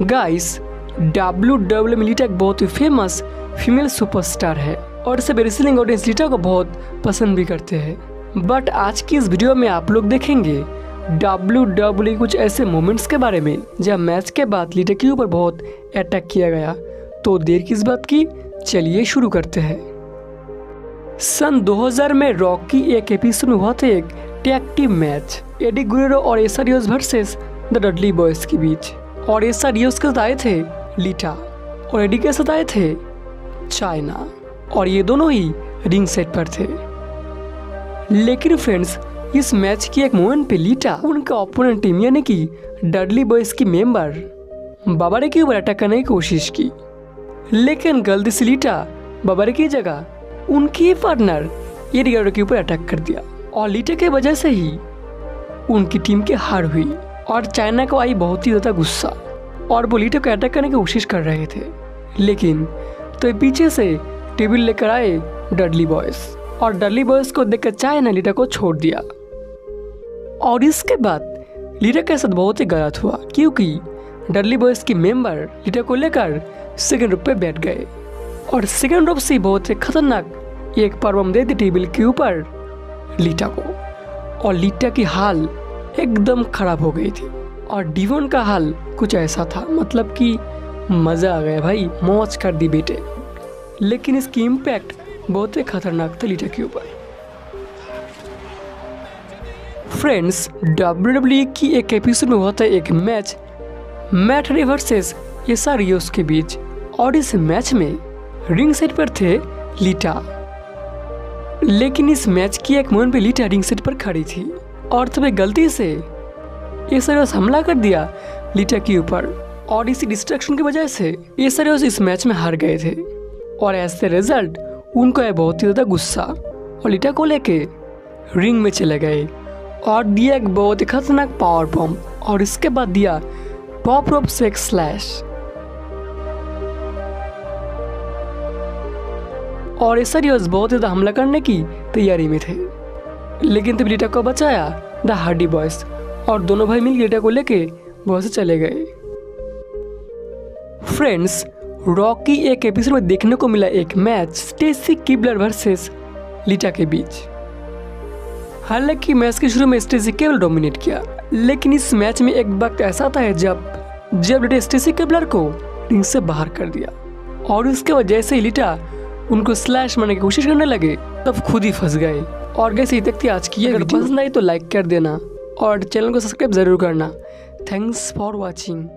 Guys W W मिलिटा एक बहुत ही famous female superstar है और सब रेसलिंग ऑडियंस लीटा को बहुत पसंद भी करते हैं। बट आज की इस वीडियो में आप लोग देखेंगे डब्ल्यू डब्ल्यू कुछ ऐसे मोमेंट्स के बारे में जब मैच के बाद लीटा के ऊपर बहुत अटैक किया गया। तो देर किस बात की? चलिए शुरू करते हैं। सन 2000 में रॉक की एक एपिसोड में हुआ था एक tag team match Eddie Guerrero और Essa Rios versus the Dudley Boyz के बीच। और एसा रियोस के साथ आए थे लीटा और एडी के साथ आए थे चाइना और ये दोनों ही रिंग सेट पर थे। लेकिन फ्रेंड्स इस मैच की एक मोमेंट पे लीटा उनका ओपोनेंट टीम यानी कि डडली बॉयज़ की मेंबर बाबारे के ऊपर अटैक करने की कोशिश की। लेकिन गलती से लीटा बाबारे की जगह उनकी पार्टनर एरियाडो के ऊपर अटैक कर दिया, और लीटा के वजह से ही उनकी टीम की हार हुई। और चाइना को आई बहुत ही ज़्यादा गुस्सा और वो लीटा को अटैक करने की कोशिश कर रहे थे। लेकिन तो पीछे से टेबल लेकर आए डडली बॉयज़ और डडली बॉयज़ को देखकर चाइना लीटा को छोड़ दिया। और इसके बाद लीटा के साथ बहुत ही गलत हुआ, क्योंकि डडली बॉयज़ की मेंबर लीटा को लेकर सेकेंड रूप पे बैठ गए और सेकेंड रूप से बहुत ही खतरनाक एक परवम दे दी टेबल के ऊपर लीटा को। और लीटा की हाल एकदम खराब हो गई थी। और डिवोन का हाल कुछ ऐसा था मतलब कि मज़ा आ गया भाई, मौज कर दी बेटे। लेकिन इसकी इम्पैक्ट बहुत ही खतरनाक था लीटा के ऊपर। फ्रेंड्स डब्ल्यू की एक एपिसोड में हुआ था एक match Matt Ray versus Essa Rios के बीच और इस मैच में रिंग सेट पर थे लीटा लेकिन इस मैच की एक मोमेंट पे लीटा रिंग सेट पर खड़ी थी। और तभी गलती से। एसा रियोस हमला कर दिया लीटा के ऊपर। और इसी डिस्ट्रैक्शन की वजह से एसा रियोस इस मैच में हार गए थे। और ए रिज़ल्ट उनको है बहुत ही ज़्यादा गुस्सा। और लीटा को लेके रिंग में चले गए। और दिया एक बहुत ही खतरनाक पावर पम्प और इसके बाद दिया पॉप रोप से एक स्लैश और एसरियस बहुत ज़्यादा हमला करने की तैयारी में थे। लेकिन तब लीटा को बचाया, द हार्डी बॉयज़, और दोनों भाई मिल लीटा को लेके वहाँ से चले गए। फ्रेंड्स, रॉकी एक एपिसोड में देखने को मिला एक match, Stacy Keibler versus Lita के बीच। हालाँकि मैच के शुरू में स्टेसी केवल डोमिनेट किया, लेकिन इस मैच में एक वक्त ऐसा था है जब जब लीटा स्टेसी केबलर को रिंग से बाहर कर दिया, और उसके वजह से लीटा उनको स्लैश मारने की कोशिश करने लगे, तब खुद ही फंस गए। और कैसे ही देखते आज की अगर पसंद आई तो लाइक कर देना और चैनल को सब्सक्राइब ज़रूर करना। Thanks for watching